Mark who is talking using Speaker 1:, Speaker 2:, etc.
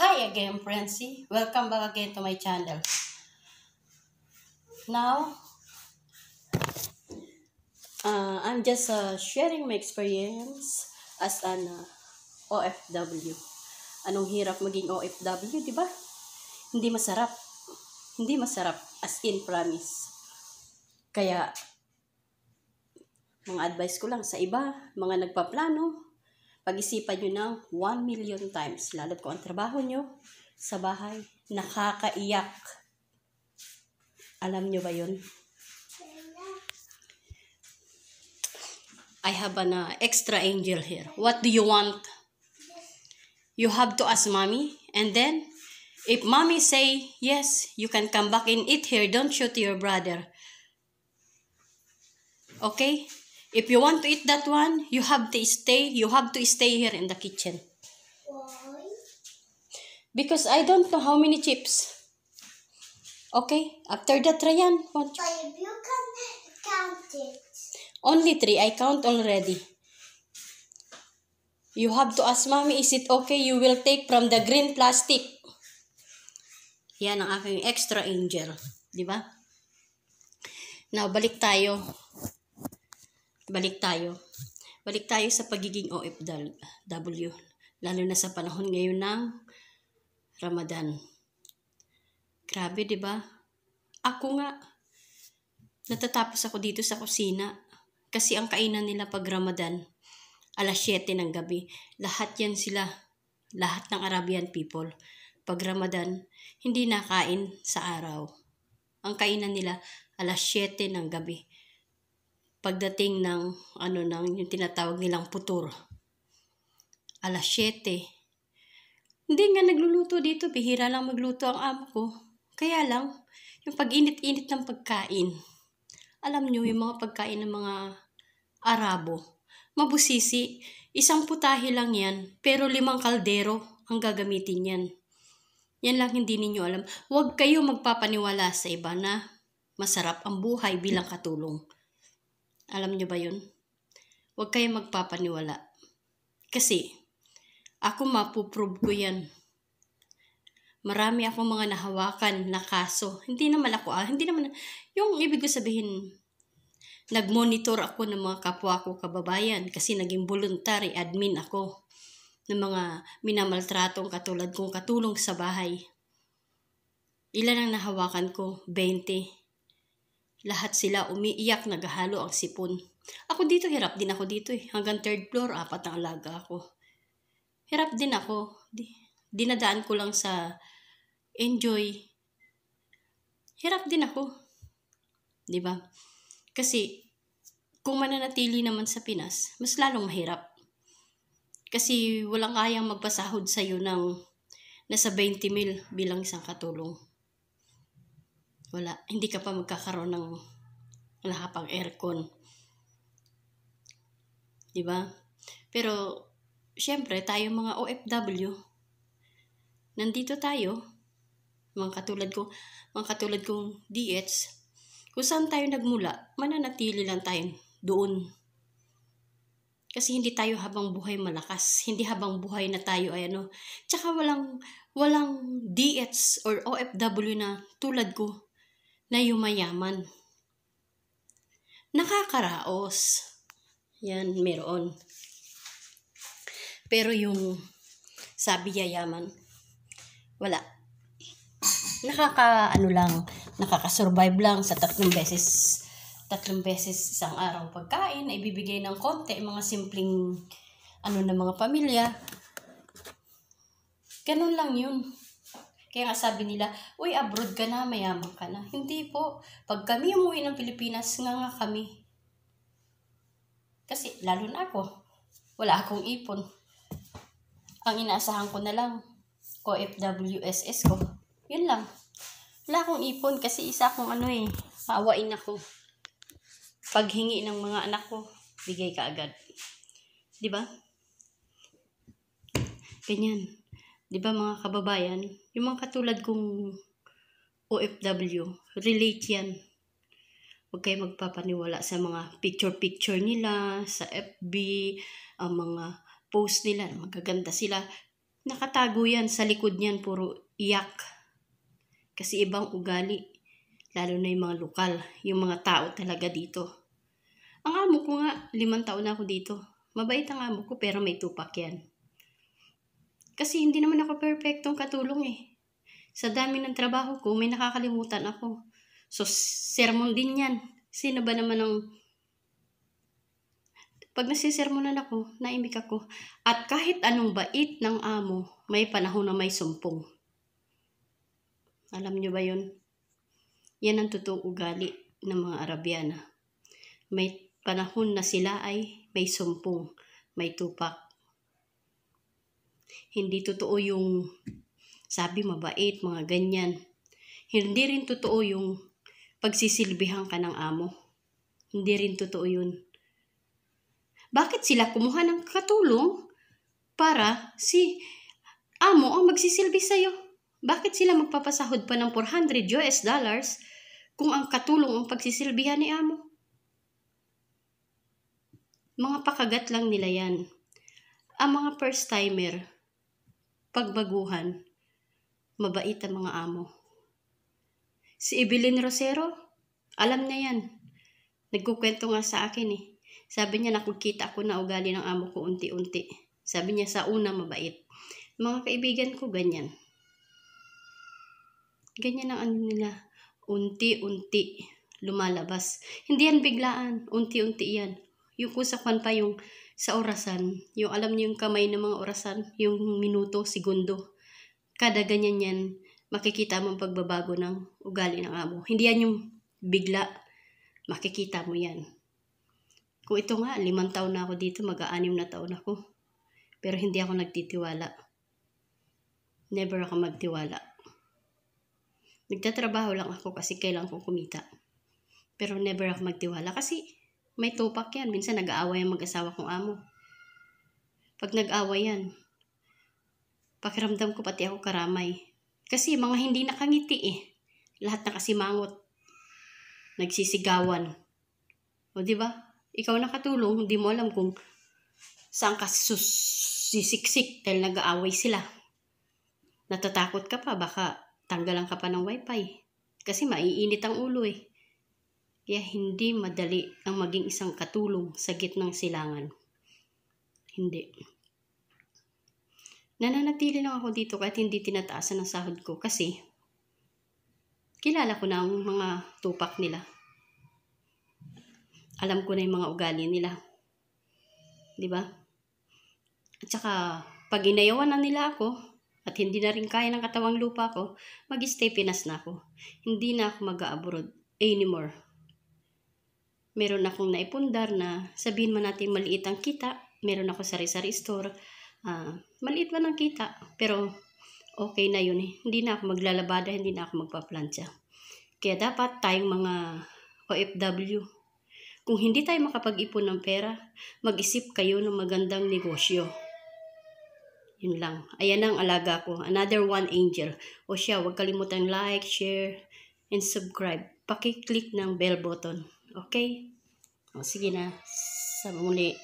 Speaker 1: Hi again, Prency. Welcome back again to my channel. Now, uh, I'm just uh, sharing my experience as an uh, OFW. Anong hirap maging OFW, di ba? Hindi masarap. Hindi masarap. As in, promise. Kaya, mga advice ko lang sa iba, mga nagpaplano, pag-isipan nyo ng 1 million times. Lalo't kung ang trabaho nyo sa bahay, nakakaiyak. Alam nyo ba yun? I have an uh, extra angel here. What do you want? You have to ask mommy. And then, if mommy say, yes, you can come back and eat here. Don't shoot your brother. Okay? If you want to eat that one, you have to stay. You have to stay here in the kitchen.
Speaker 2: Why?
Speaker 1: Because I don't know how many chips. Okay? After that, Ryan,
Speaker 2: But you can count it.
Speaker 1: only three. I count already. You have to ask mommy, is it okay? You will take from the green plastic. Yan ang aking extra angel. Di ba? Now, balik tayo. Balik tayo. Balik tayo sa pagiging OFW. Lalo na sa panahon ngayon ng Ramadan. Grabe, di ba? Ako nga, natatapos ako dito sa kusina. Kasi ang kainan nila pag Ramadan, alas 7 ng gabi. Lahat yan sila. Lahat ng Arabian people. Pag Ramadan, hindi nakain sa araw. Ang kainan nila, alas 7 ng gabi. Pagdating ng, ano nang, yung tinatawag nilang putur. Alas 7. Hindi nga nagluluto dito, bihira lang magluto ang amo ko. Kaya lang, yung pag-init-init ng pagkain, alam nyo, yung mga pagkain ng mga Arabo, mabusisi, isang putahe lang yan, pero limang kaldero ang gagamitin yan. Yan lang hindi ninyo alam. Huwag kayo magpapaniwala sa iba na masarap ang buhay bilang katulong. Alam nyo ba yun? Huwag kayo magpapaniwala. Kasi, ako mapuprove ko yan. Marami akong mga nahawakan na kaso. Hindi naman ako, ah, hindi naman, yung ibig ko sabihin, nag-monitor ako ng mga kapwa ko kababayan kasi naging voluntary admin ako ng mga minamaltratong katulad kong katulong sa bahay. Ilan ang nahawakan ko? 20. Lahat sila umiiyak, naghahalo ang sipon. Ako dito, hirap din ako dito eh. Hanggang third floor, apat ang alaga ako. Hirap din ako. Di, dinadaan ko lang sa enjoy. Hirap din ako. 'Di ba? Kasi kung mananatili naman sa Pinas, mas lalong mahirap. Kasi walang kayang magpasahod sa iyo ng nasa 20 mil bilang isang katulong. Wala, hindi ka pa magkakaroon ng wala ka pang aircon. 'Di ba? Pero syempre tayo mga OFW nandito tayo mga katulad ko, mga katulad kong DH, kung saan tayo nagmula, mananatili lang tayo doon. Kasi hindi tayo habang buhay malakas. Hindi habang buhay na tayo ay ano. Tsaka walang, walang DH or OFW na tulad ko na yumayaman. Nakakaraos. Yan, meron. Pero yung sabi yayaman, wala nakaka ano lang, nakaka-survive lang sa tatlong beses tatlong beses isang araw pagkain na ibibigay ng konti mga simpleng ano ng mga pamilya ganun lang yun kaya nga sabi nila uy abroad ka na mayaman ka na hindi po pag kami umuwi ng Pilipinas nga nga kami kasi lalo na ako wala akong ipon ang inaasahan ko na lang OFWSS ko yun lang. Wala akong ipon kasi isa akong ano eh, maawain ako. Paghingi ng mga anak ko, bigay ka agad. ba? Ganyan. 'Di ba mga kababayan, yung mga katulad kong OFW, relate yan. Huwag kayo magpapaniwala sa mga picture-picture nila, sa FB, ang mga post nila, magaganda sila. Nakatago yan sa likod niyan, puro iyak. Kasi ibang ugali. Lalo na yung mga lokal, yung mga tao talaga dito. Ang amo ko nga, limang taon na ako dito. Mabait ang amo ko, pero may tupak yan. Kasi hindi naman ako perfectong katulong eh. Sa dami ng trabaho ko, may nakakalimutan ako. So, sermon din yan. Sino ba naman ang... Pag nasisermonan ako, naimik ako. At kahit anong bait ng amo, may panahon na may sumpong. Alam nyo ba yun? Yan ang totoong ugali ng mga Arabiana. May panahon na sila ay may sumpong, may tupak. Hindi totoo yung sabi mabait, mga ganyan. Hindi rin totoo yung pagsisilbihan ka ng amo. Hindi rin totoo yun. Bakit sila kumuha ng katulong para si amo ang magsisilbi sa'yo? Bakit sila magpapasahod pa ng 400 US dollars kung ang katulong ang pagsisilbihan ni amo? Mga pakagat lang nila yan. Ang mga first timer, pagbaguhan, mabait ang mga amo. Si Evelyn Rosero, alam niya yan. Nagkukwento nga sa akin eh. Sabi niya nakikita ko na ugali ng amo ko unti-unti. Sabi niya sa una mabait. Mga kaibigan ko ganyan. Ganyan ang ano nila. Unti-unti lumalabas. Hindi yan biglaan. Unti-unti yan. Yung kusakan pa yung sa orasan, yung alam niyo yung kamay ng mga orasan, yung minuto, segundo. Kada ganyan yan, makikita mo pagbabago ng ugali ng amo. Hindi yan yung bigla. Makikita mo yan. Kung ito nga, limang taon na ako dito, mag-aanim na taon ako. Pero hindi ako nagtitiwala. Never ako magtiwala. Nagtatrabaho lang ako kasi kailangan ko kumita. Pero never ako magtiwala kasi may tupak yan. Minsan nag-aaway ang mag-asawa kong amo. Pag nag-aaway yan, pakiramdam ko pati ako karamay. Kasi mga hindi nakangiti eh. Lahat nakasimangot. Nagsisigawan. O di ba? Ikaw nakatulong, hindi mo alam kung saan ka sisiksik dahil nag-aaway sila. Natatakot ka pa, baka tanggalan ka pa ng wifi. Kasi maiinit ang ulo eh. Kaya hindi madali ang maging isang katulong sa gitnang silangan. Hindi. Nananatili lang ako dito kahit hindi tinataasan ng sahod ko kasi kilala ko na ang mga tupak nila. Alam ko na yung mga ugali nila. Di ba? At saka, pag inayawan na nila ako, at hindi na rin kaya ng katawang lupa ko, mag-stay Pinas na ako. Hindi na ako mag-abroad anymore meron akong naipundar na sabihin man natin maliit ang kita, meron ako sari-sari store, uh, maliit man ang kita, pero okay na yun eh. Hindi na ako maglalabada, hindi na ako magpaplantsa. Kaya dapat tayong mga OFW, kung hindi tayo makapag-ipon ng pera, mag-isip kayo ng magandang negosyo. Yun lang. Ayan ang alaga ko. Another one angel. O siya, huwag kalimutan like, share, and subscribe. Paki-click ng bell button. Okay? O, sige na. Sa muli.